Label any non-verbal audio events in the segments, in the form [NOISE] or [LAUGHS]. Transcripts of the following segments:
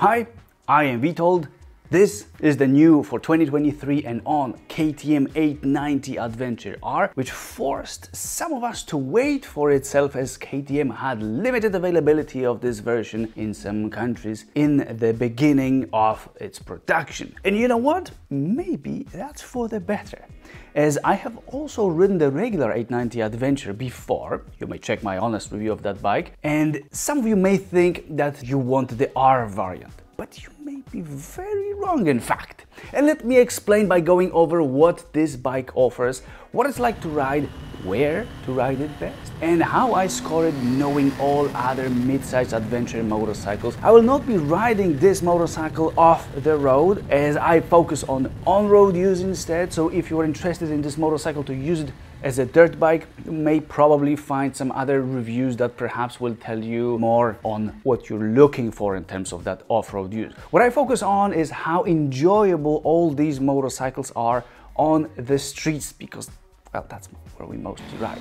Hi, I am Vitold. This is the new for 2023 and on KTM 890 Adventure R, which forced some of us to wait for itself as KTM had limited availability of this version in some countries in the beginning of its production. And you know what? Maybe that's for the better as I have also ridden the regular 890 Adventure before. You may check my honest review of that bike. And some of you may think that you want the R variant, but you be very wrong in fact. And let me explain by going over what this bike offers, what it's like to ride, where to ride it best, and how I score it knowing all other mid-sized adventure motorcycles. I will not be riding this motorcycle off the road as I focus on on-road use instead, so if you are interested in this motorcycle to use it as a dirt bike, you may probably find some other reviews that perhaps will tell you more on what you're looking for in terms of that off-road use. What I focus on is how enjoyable all these motorcycles are on the streets because, well, that's where we most ride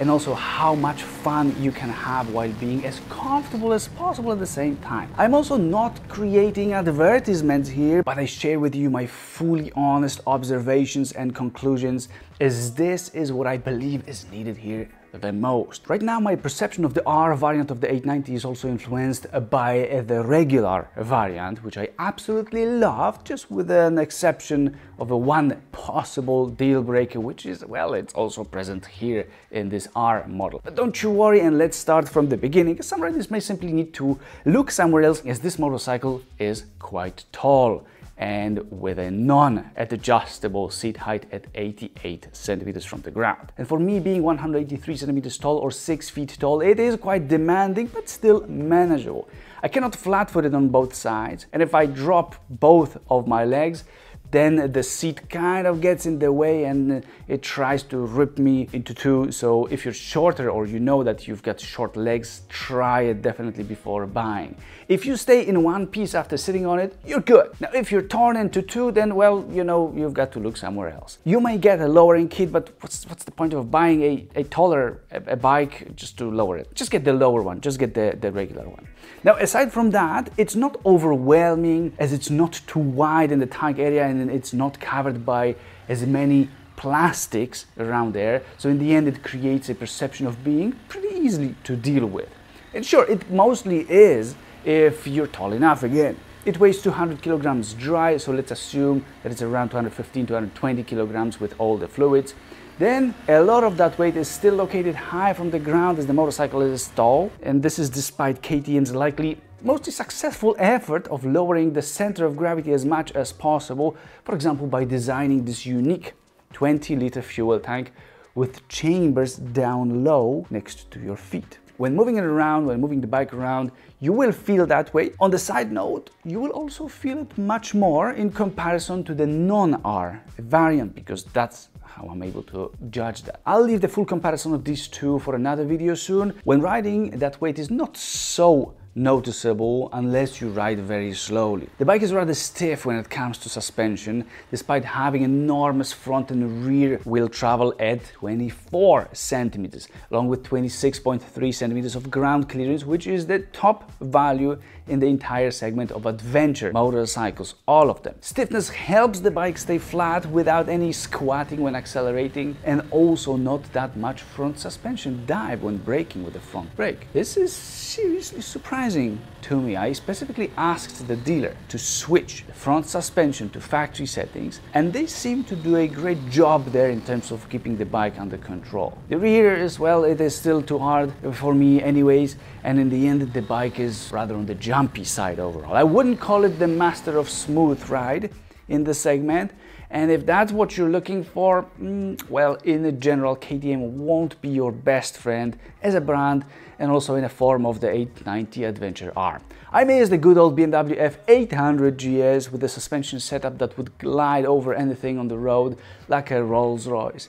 and also how much fun you can have while being as comfortable as possible at the same time. I'm also not creating advertisements here, but I share with you my fully honest observations and conclusions as this is what I believe is needed here the most. Right now my perception of the R variant of the 890 is also influenced by uh, the regular variant, which I absolutely love, just with an exception of a one possible deal breaker, which is, well, it's also present here in this R model. But don't you worry and let's start from the beginning. Some riders may simply need to look somewhere else as this motorcycle is quite tall and with a non-adjustable seat height at 88 centimeters from the ground. And for me being 183 centimeters tall or 6 feet tall, it is quite demanding but still manageable. I cannot flat foot it on both sides and if I drop both of my legs then the seat kind of gets in the way and it tries to rip me into two. So if you're shorter or you know that you've got short legs, try it definitely before buying. If you stay in one piece after sitting on it, you're good. Now, if you're torn into two, then well, you know, you've got to look somewhere else. You may get a lowering kit, but what's, what's the point of buying a, a taller a, a bike just to lower it? Just get the lower one, just get the, the regular one. Now, aside from that, it's not overwhelming as it's not too wide in the tank area and it's not covered by as many plastics around there. So in the end, it creates a perception of being pretty easy to deal with. And sure, it mostly is if you're tall enough again. It weighs 200 kilograms dry, so let's assume that it's around 215, 220 kilograms with all the fluids. Then a lot of that weight is still located high from the ground as the motorcycle is tall, and this is despite KTM's likely mostly successful effort of lowering the center of gravity as much as possible, for example by designing this unique 20 liter fuel tank with chambers down low next to your feet. When moving it around, when moving the bike around, you will feel that way. On the side note, you will also feel it much more in comparison to the non-R variant because that's how I'm able to judge that. I'll leave the full comparison of these two for another video soon. When riding, that weight is not so noticeable unless you ride very slowly. The bike is rather stiff when it comes to suspension, despite having enormous front and rear wheel travel at 24 centimeters, along with 26.3 centimeters of ground clearance, which is the top value in the entire segment of adventure motorcycles, all of them. Stiffness helps the bike stay flat without any squatting when accelerating and also not that much front suspension dive when braking with the front brake. This is seriously surprising to me. I specifically asked the dealer to switch front suspension to factory settings and they seem to do a great job there in terms of keeping the bike under control. The rear as well, it is still too hard for me anyways and in the end the bike is rather on the jumpy side overall. I wouldn't call it the master of smooth ride in the segment and if that's what you're looking for, mm, well, in a general, KTM won't be your best friend as a brand and also in the form of the 890 Adventure R. I may as the good old BMW F800 GS with a suspension setup that would glide over anything on the road like a Rolls Royce.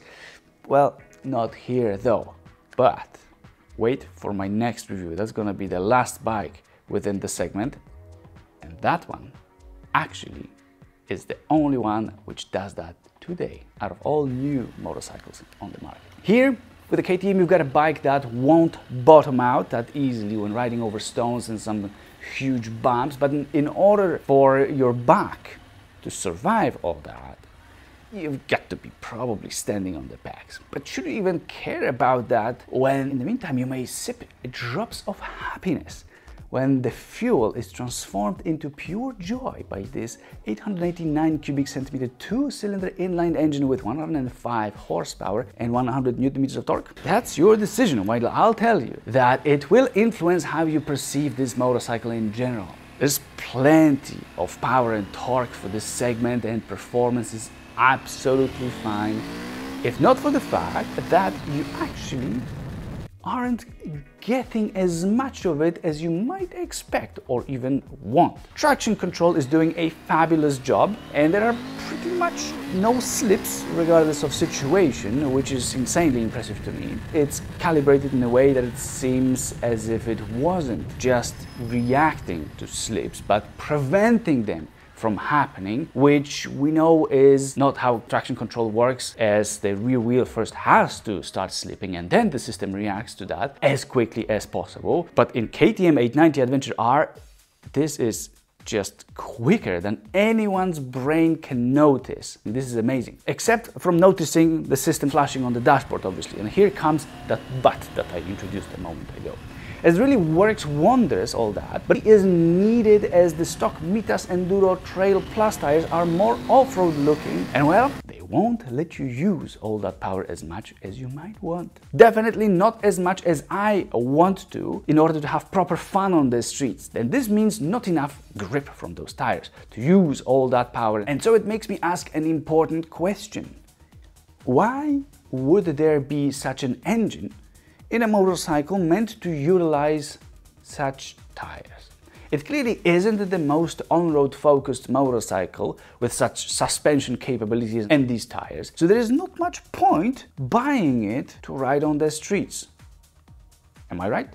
Well, not here though, but wait for my next review. That's gonna be the last bike within the segment. And that one actually is the only one which does that today out of all new motorcycles on the market. Here with the KTM you've got a bike that won't bottom out that easily when riding over stones and some huge bumps, but in order for your back to survive all that, you've got to be probably standing on the pegs. But should you even care about that when in the meantime you may sip drops of happiness when the fuel is transformed into pure joy by this 889 cubic centimeter two-cylinder inline engine with 105 horsepower and 100 newton meters of torque? That's your decision, while I'll tell you that it will influence how you perceive this motorcycle in general. There's plenty of power and torque for this segment and performance is absolutely fine, if not for the fact that you actually aren't getting as much of it as you might expect or even want. Traction control is doing a fabulous job and there are pretty much no slips regardless of situation, which is insanely impressive to me. It's calibrated in a way that it seems as if it wasn't just reacting to slips, but preventing them from happening, which we know is not how traction control works, as the rear wheel first has to start slipping and then the system reacts to that as quickly as possible. But in KTM 890 Adventure R, this is just quicker than anyone's brain can notice. This is amazing. Except from noticing the system flashing on the dashboard, obviously. And here comes that but that I introduced a moment ago. It really works wonders, all that, but it is needed as the stock Mitas Enduro Trail Plus tires are more off-road looking and well, they won't let you use all that power as much as you might want. Definitely not as much as I want to in order to have proper fun on the streets. And this means not enough grip from those tires to use all that power. And so it makes me ask an important question. Why would there be such an engine in a motorcycle meant to utilize such tires. It clearly isn't the most on-road focused motorcycle with such suspension capabilities and these tires, so there is not much point buying it to ride on the streets. Am I right?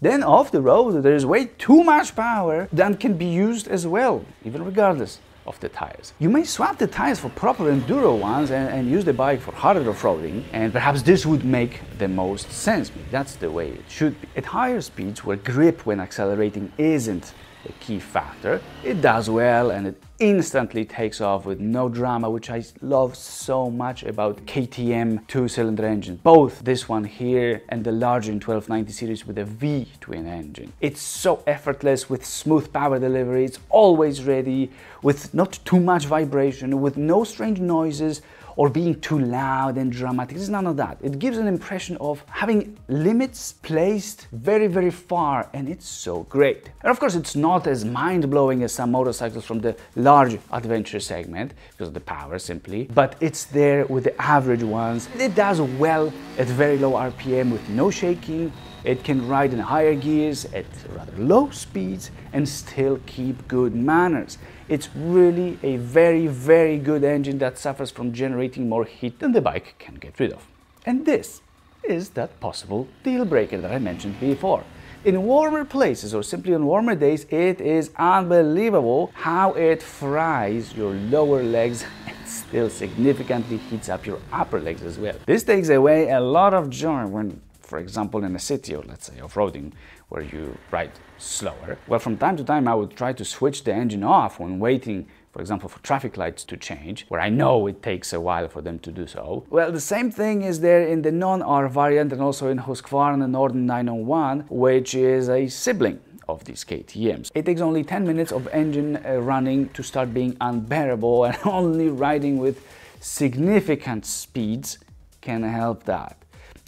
Then off the road there is way too much power that can be used as well, even regardless of the tires. You may swap the tires for proper enduro ones and, and use the bike for harder off-roading and perhaps this would make the most sense. That's the way it should be. At higher speeds where grip when accelerating isn't a key factor. It does well and it instantly takes off with no drama, which I love so much about KTM two-cylinder engines. Both this one here and the larger 1290 series with a V twin engine. It's so effortless with smooth power delivery, it's always ready, with not too much vibration, with no strange noises, or being too loud and dramatic. It's none of that. It gives an impression of having limits placed very, very far, and it's so great. And of course, it's not as mind-blowing as some motorcycles from the large adventure segment, because of the power simply, but it's there with the average ones. It does well at very low RPM with no shaking, it can ride in higher gears at rather low speeds and still keep good manners. It's really a very, very good engine that suffers from generating more heat than the bike can get rid of. And this is that possible deal breaker that I mentioned before. In warmer places or simply on warmer days, it is unbelievable how it fries your lower legs [LAUGHS] and still significantly heats up your upper legs as well. This takes away a lot of joy when for example, in a city or let's say off-roading where you ride slower. Well, from time to time, I would try to switch the engine off when waiting for example, for traffic lights to change, where I know it takes a while for them to do so. Well, the same thing is there in the non-R variant and also in Husqvarna Norden 901, which is a sibling of these KTMs. It takes only 10 minutes of engine uh, running to start being unbearable [LAUGHS] and only riding with significant speeds can help that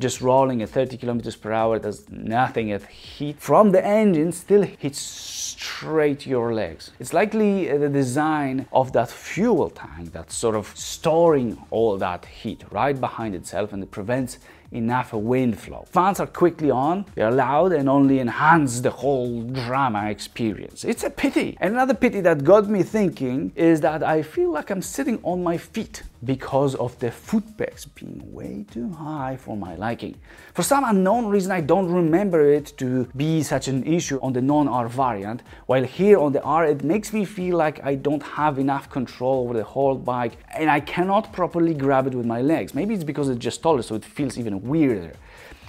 just rolling at 30 kilometers per hour does nothing at heat from the engine still hits straight your legs. It's likely uh, the design of that fuel tank that's sort of storing all that heat right behind itself and it prevents enough wind flow. Fans are quickly on, they're loud and only enhance the whole drama experience. It's a pity. And another pity that got me thinking is that I feel like I'm sitting on my feet because of the foot pegs being way too high for my liking. For some unknown reason I don't remember it to be such an issue on the non-R variant, while here on the R it makes me feel like I don't have enough control over the whole bike and I cannot properly grab it with my legs. Maybe it's because it's just taller so it feels even weirder.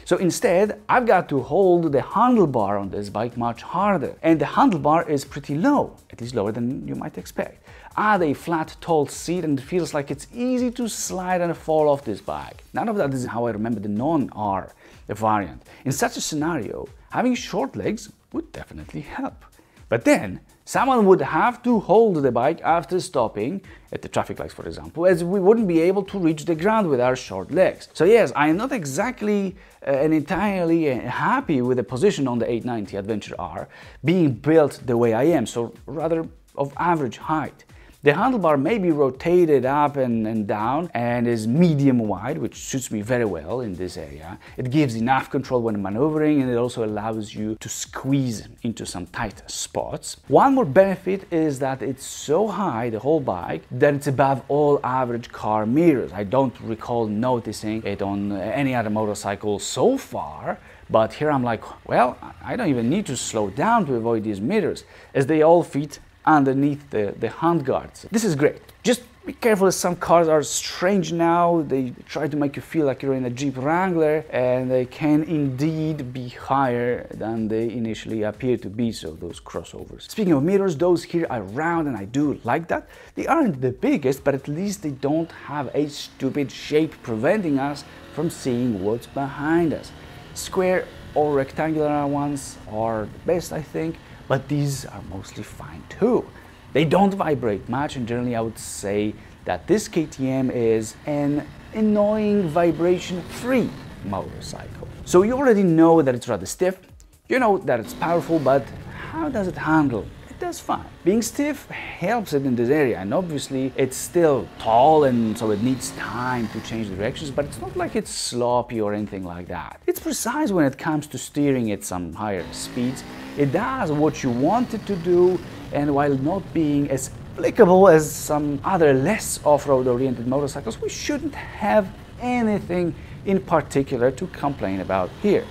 So instead, I've got to hold the handlebar on this bike much harder. And the handlebar is pretty low, at least lower than you might expect. Add a flat, tall seat and it feels like it's easy to slide and fall off this bike. None of that is how I remember the non-R variant. In such a scenario, having short legs would definitely help. But then, someone would have to hold the bike after stopping at the traffic lights, for example, as we wouldn't be able to reach the ground with our short legs. So yes, I am not exactly uh, and entirely uh, happy with the position on the 890 Adventure R being built the way I am, so rather of average height. The handlebar may be rotated up and, and, down and is medium wide, which suits me very well in this area. It gives enough control when maneuvering and it also allows you to squeeze into some tight spots. One more benefit is that it's so high, the whole bike, that it's above all average car mirrors. I don't recall noticing it on any other motorcycle so far, but here I'm like, well, I don't even need to slow down to avoid these mirrors, as they all fit underneath the, the handguards. This is great. Just be careful some cars are strange now. They try to make you feel like you're in a Jeep Wrangler and they can indeed be higher than they initially appear to be, so those crossovers. Speaking of mirrors, those here are round and I do like that. They aren't the biggest, but at least they don't have a stupid shape preventing us from seeing what's behind us. Square or rectangular ones are the best, I think but these are mostly fine too. They don't vibrate much and generally I would say that this KTM is an annoying vibration free motorcycle. So you already know that it's rather stiff, you know that it's powerful, but how does it handle? It does fine. Being stiff helps it in this area and obviously it's still tall and so it needs time to change directions, but it's not like it's sloppy or anything like that. It's precise when it comes to steering at some higher speeds it does what you want it to do, and while not being as applicable as some other less off-road oriented motorcycles, we shouldn't have anything in particular to complain about here.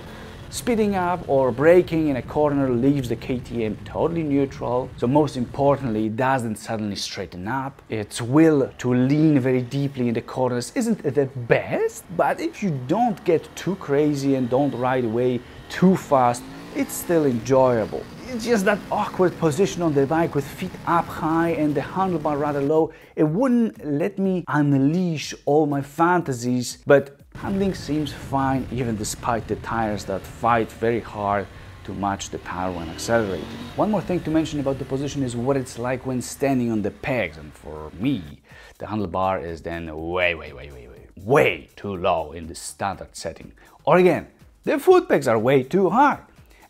Speeding up or braking in a corner leaves the KTM totally neutral. So most importantly, it doesn't suddenly straighten up. Its will to lean very deeply in the corners isn't the best, but if you don't get too crazy and don't ride away too fast, it's still enjoyable. It's just that awkward position on the bike with feet up high and the handlebar rather low. It wouldn't let me unleash all my fantasies, but handling seems fine even despite the tires that fight very hard to match the power when accelerating. One more thing to mention about the position is what it's like when standing on the pegs and for me the handlebar is then way way way way way way too low in the standard setting. Or again, the foot pegs are way too high.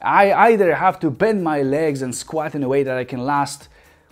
I either have to bend my legs and squat in a way that I can last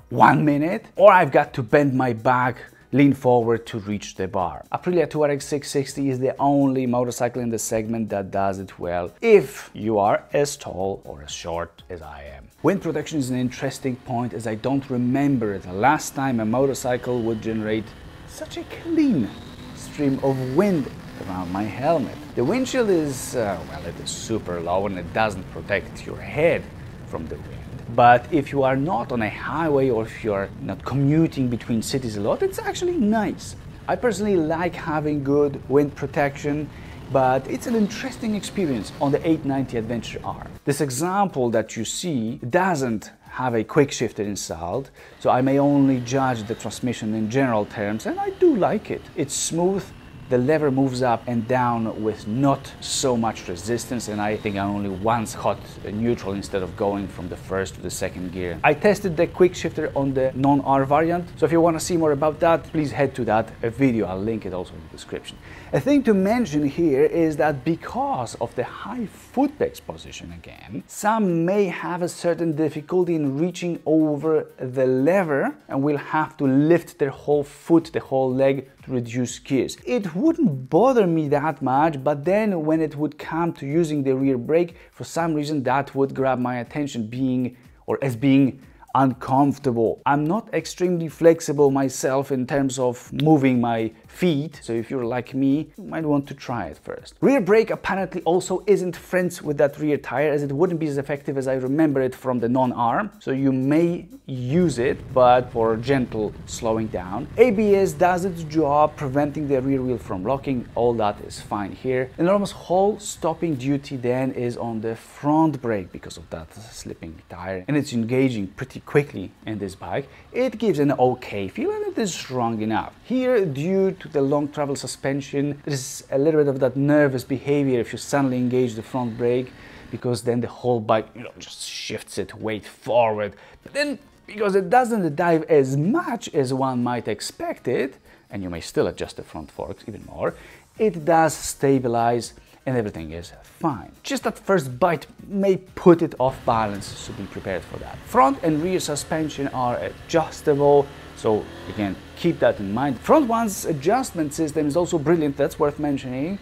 one minute, or I've got to bend my back, lean forward to reach the bar. Aprilia Tuareg 660 is the only motorcycle in the segment that does it well if you are as tall or as short as I am. Wind protection is an interesting point as I don't remember the last time a motorcycle would generate such a clean stream of wind around my helmet. The windshield is, uh, well, it is super low and it doesn't protect your head from the wind. But if you are not on a highway or if you are not commuting between cities a lot, it's actually nice. I personally like having good wind protection, but it's an interesting experience on the 890 Adventure R. This example that you see doesn't have a quick shifter installed, so I may only judge the transmission in general terms, and I do like it. It's smooth, the lever moves up and down with not so much resistance and I think I only once hot neutral instead of going from the first to the second gear. I tested the quick shifter on the non-R variant, so if you want to see more about that, please head to that video, I'll link it also in the description. A thing to mention here is that because of the high foot position again, some may have a certain difficulty in reaching over the lever and will have to lift their whole foot, the whole leg reduce gears. It wouldn't bother me that much, but then when it would come to using the rear brake, for some reason that would grab my attention being or as being uncomfortable. I'm not extremely flexible myself in terms of moving my feet, so if you're like me, you might want to try it first. Rear brake apparently also isn't friends with that rear tire as it wouldn't be as effective as I remember it from the non-R, so you may use it, but for gentle slowing down. ABS does its job preventing the rear wheel from locking, all that is fine here. Enormous whole stopping duty then is on the front brake because of that slipping tire and it's engaging pretty quickly in this bike. It gives an okay feel and it is strong enough. Here, due to the long travel suspension, there's a little bit of that nervous behavior if you suddenly engage the front brake because then the whole bike you know, just shifts its weight forward. But then because it doesn't dive as much as one might expect it, and you may still adjust the front forks even more, it does stabilize and everything is fine. Just that first bite may put it off balance, so be prepared for that. Front and rear suspension are adjustable, so again, keep that in mind. Front one's adjustment system is also brilliant, that's worth mentioning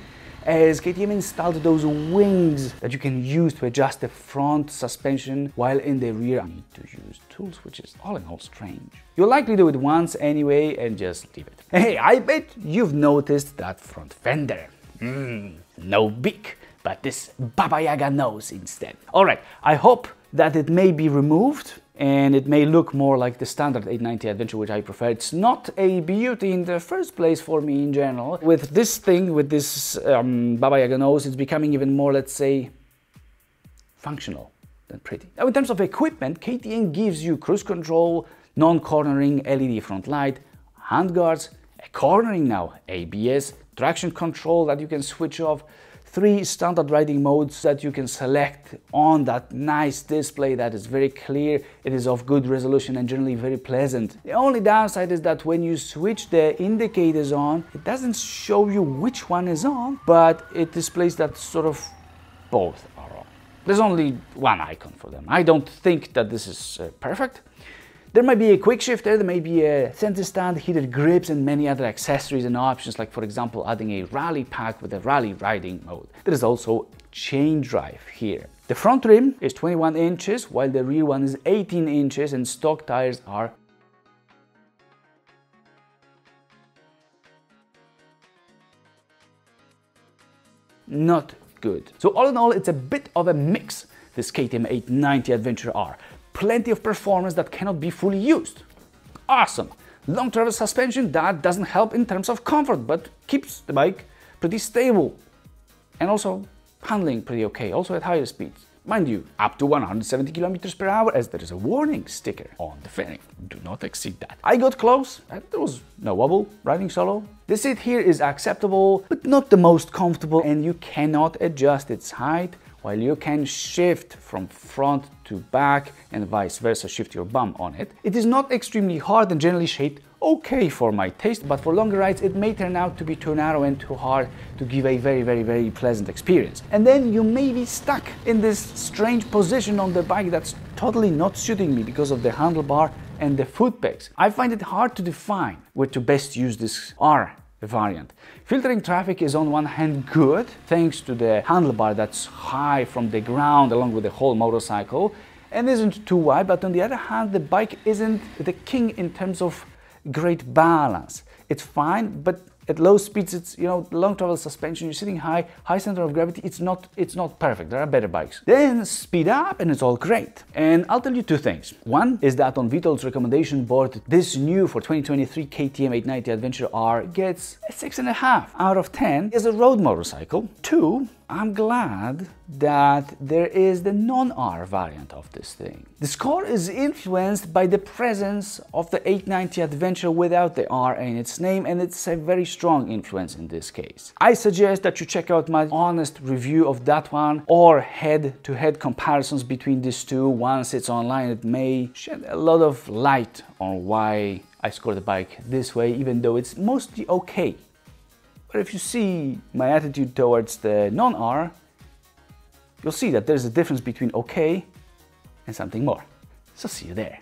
as KTM installed those wings that you can use to adjust the front suspension while in the rear I need to use tools, which is all in all strange. You'll likely do it once anyway and just leave it. Hey, I bet you've noticed that front fender. Mm, no beak, but this Baba Yaga nose instead. Alright, I hope that it may be removed and it may look more like the standard 890 Adventure, which I prefer. It's not a beauty in the first place for me in general. With this thing, with this um, Baba Yaga nose, it's becoming even more, let's say, functional than pretty. Now, in terms of equipment, KTM gives you cruise control, non-cornering LED front light, handguards, a cornering now, ABS, traction control that you can switch off, three standard riding modes that you can select on that nice display that is very clear, it is of good resolution and generally very pleasant. The only downside is that when you switch the indicators on, it doesn't show you which one is on, but it displays that sort of both are on. There's only one icon for them. I don't think that this is uh, perfect. There might be a quick shifter, there may be a center stand, heated grips and many other accessories and options like for example adding a rally pack with a rally riding mode. There is also chain drive here. The front rim is 21 inches while the rear one is 18 inches and stock tires are not good. So all in all, it's a bit of a mix, this KTM 890 Adventure R plenty of performance that cannot be fully used. Awesome! Long travel suspension, that doesn't help in terms of comfort, but keeps the bike pretty stable. And also handling pretty okay, also at higher speeds. Mind you, up to 170 kilometers per hour as there is a warning sticker on the fairing. Do not exceed that. I got close there was no wobble riding solo. The seat here is acceptable, but not the most comfortable and you cannot adjust its height while you can shift from front to back and vice versa, shift your bum on it. It is not extremely hard and generally shaped okay for my taste, but for longer rides it may turn out to be too narrow and too hard to give a very, very, very pleasant experience. And then you may be stuck in this strange position on the bike that's totally not suiting me because of the handlebar and the foot pegs. I find it hard to define where to best use this R variant. Filtering traffic is on one hand good, thanks to the handlebar that's high from the ground along with the whole motorcycle, and isn't too wide, but on the other hand, the bike isn't the king in terms of great balance. It's fine, but at low speeds it's you know long travel suspension you're sitting high high center of gravity it's not it's not perfect. There are better bikes. Then speed up and it's all great. And i'll tell you two things. One is that on Vitold's recommendation board this new for 2023 ktm 890 adventure r gets a six and a half out of 10 as a road motorcycle. Two I'm glad that there is the non-R variant of this thing. The score is influenced by the presence of the 890 Adventure without the R in its name and it's a very strong influence in this case. I suggest that you check out my honest review of that one or head-to-head -head comparisons between these two once it's online. It may shed a lot of light on why I score the bike this way even though it's mostly okay. But if you see my attitude towards the non-R, you'll see that there's a difference between okay and something more. So see you there.